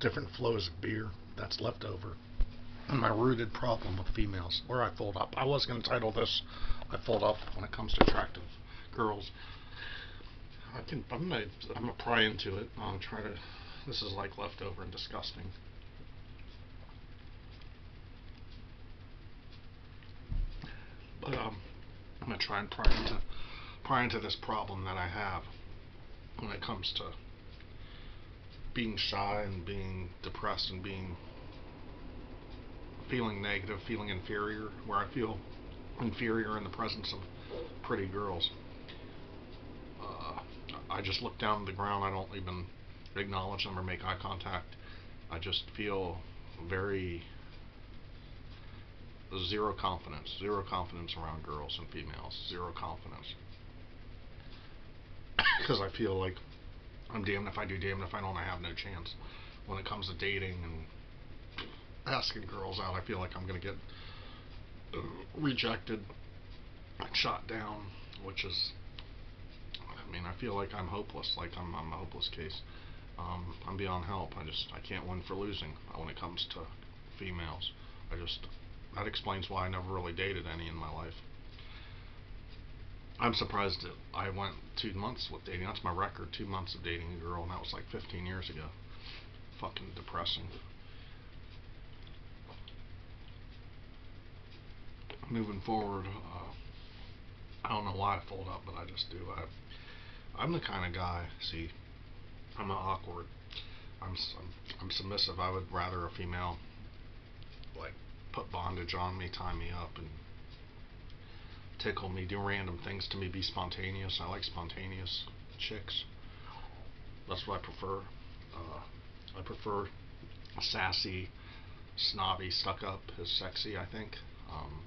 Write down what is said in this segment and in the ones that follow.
different flows of beer that's left over. And my rooted problem with females, where I fold up. I was going to title this I fold up when it comes to attractive girls. I can I'm gonna I'm gonna pry into it. I'll try to this is like leftover and disgusting. But um I'm gonna try and pry into pry into this problem that I have when it comes to being shy and being depressed and being feeling negative, feeling inferior, where I feel inferior in the presence of pretty girls. Uh, I just look down at the ground. I don't even acknowledge them or make eye contact. I just feel very zero confidence, zero confidence around girls and females, zero confidence. Because I feel like I'm damned if I do, damned if I don't. I have no chance when it comes to dating and asking girls out. I feel like I'm gonna get uh, rejected, and shot down, which is, I mean, I feel like I'm hopeless. Like I'm, I'm a hopeless case. Um, I'm beyond help. I just I can't win for losing when it comes to females. I just that explains why I never really dated any in my life. I'm surprised that I went two months with dating. That's my record, two months of dating a girl, and that was like 15 years ago. Fucking depressing. Moving forward, uh, I don't know why I fold up, but I just do. I, I'm the kind of guy. See, I'm awkward. I'm, I'm I'm submissive. I would rather a female like put bondage on me, tie me up, and tickle me, do random things to me, be spontaneous. I like spontaneous chicks. That's what I prefer. Uh, I prefer sassy, snobby, stuck up is sexy, I think. Um,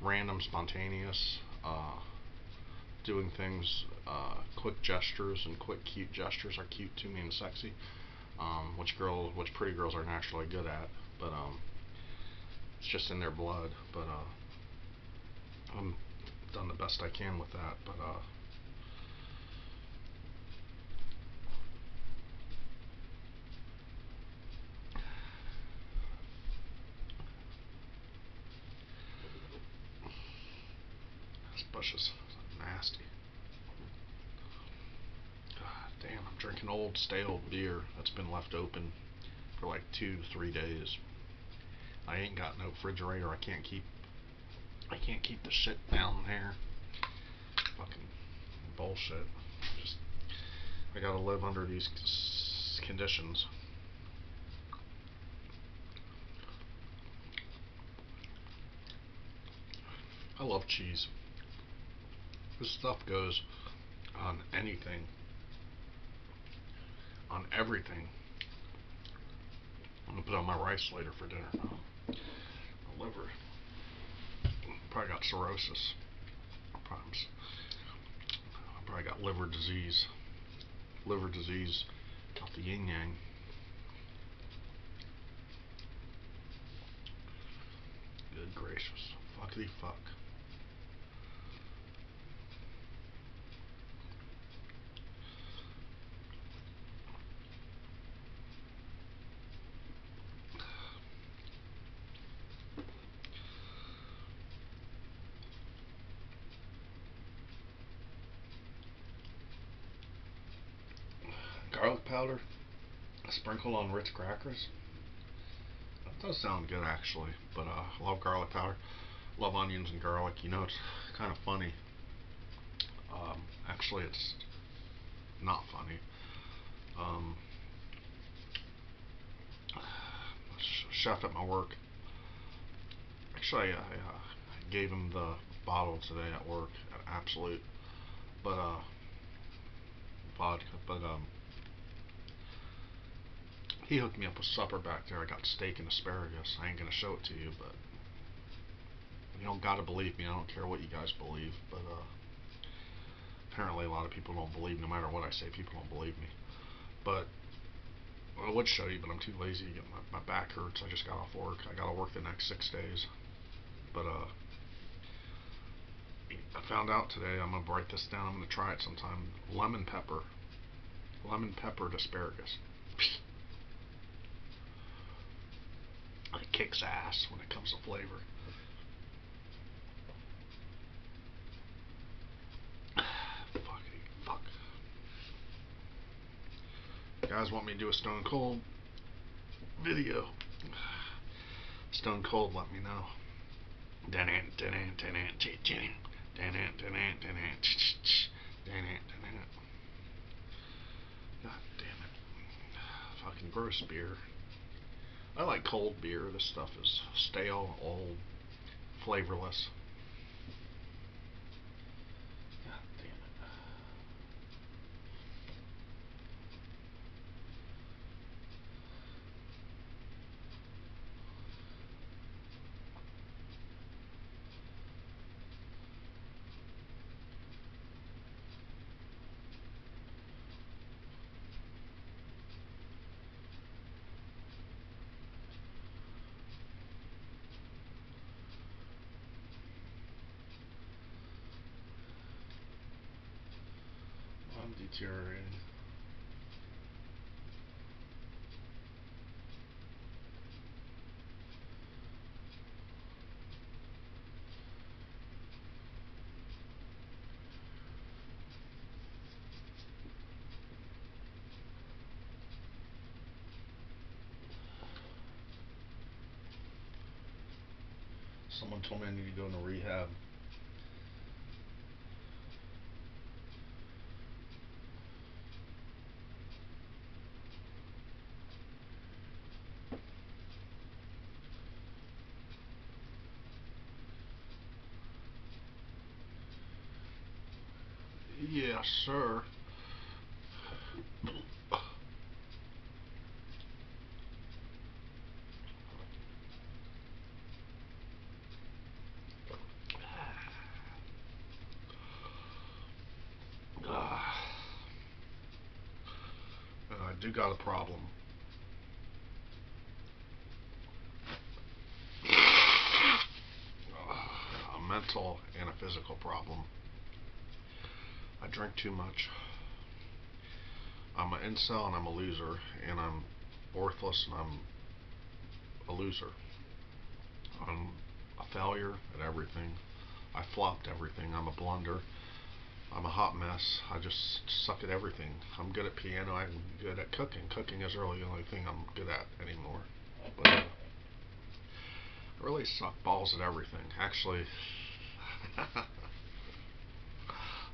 random, spontaneous, uh, doing things, uh, quick gestures and quick, cute gestures are cute to me and sexy. Um, which girl, which pretty girls are naturally good at, but um, it's just in their blood. But uh, done the best I can with that, but uh This bush is nasty. God damn, I'm drinking old stale beer that's been left open for like two to three days. I ain't got no refrigerator. I can't keep I can't keep the shit down there. Fucking bullshit. Just I gotta live under these conditions. I love cheese. This stuff goes on anything. On everything. I'm gonna put on my rice later for dinner. My liver probably got cirrhosis. Problems. Probably got liver disease. Liver disease off the yin yang. Good gracious. Fuckity fuck. Garlic powder sprinkled on Ritz crackers. That does sound good actually, but uh, I love garlic powder. Love onions and garlic. You know, it's kind of funny. Um, actually, it's not funny. Um, chef at my work. Actually, I, gave him the bottle today at work at Absolut, but uh, vodka. But um, he hooked me up with supper back there. I got steak and asparagus. I ain't gonna show it to you, but you don't gotta believe me. I don't care what you guys believe, but uh, apparently a lot of people don't believe. No matter what I say, people don't believe me. But I would show you, but I'm too lazy. To get my, my back hurts. I just got off work. I gotta work the next six days. But uh, I found out today. I'm gonna write this down. I'm gonna try it sometime. Lemon pepper, lemon peppered asparagus. It kicks ass when it comes to flavor. Fucking fuck. Guys want me to do a Stone Cold video? Stone Cold, let me know. God damn it. Fucking gross beer. I like cold beer. This stuff is stale, old, flavorless. God damn it. I'm deteriorating. Someone told me I need to go into rehab. Yes, sir. Ah. I do got a problem. A mental and a physical problem. I drink too much. I'm an incel and I'm a loser, and I'm worthless and I'm a loser. I'm a failure at everything. I flopped everything. I'm a blunder. I'm a hot mess. I just suck at everything. I'm good at piano. I'm good at cooking. Cooking is really the only thing I'm good at anymore. But uh, I really suck balls at everything. Actually,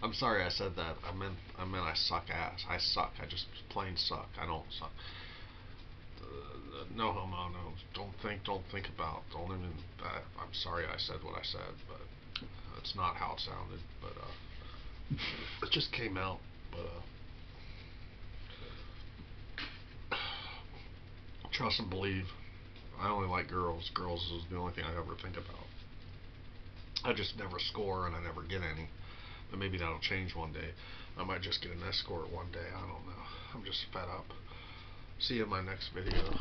I'm sorry I said that. I meant I meant I suck ass. I suck. I just plain suck. I don't suck. Uh, no homo. No. Don't think. Don't think about. Don't even. I, I'm sorry I said what I said, but that's not how it sounded. But uh, it just came out. But uh, trust and believe. I only like girls. Girls is the only thing I ever think about. I just never score and I never get any. But maybe that'll change one day. I might just get an escort one day. I don't know. I'm just fed up. See you in my next video.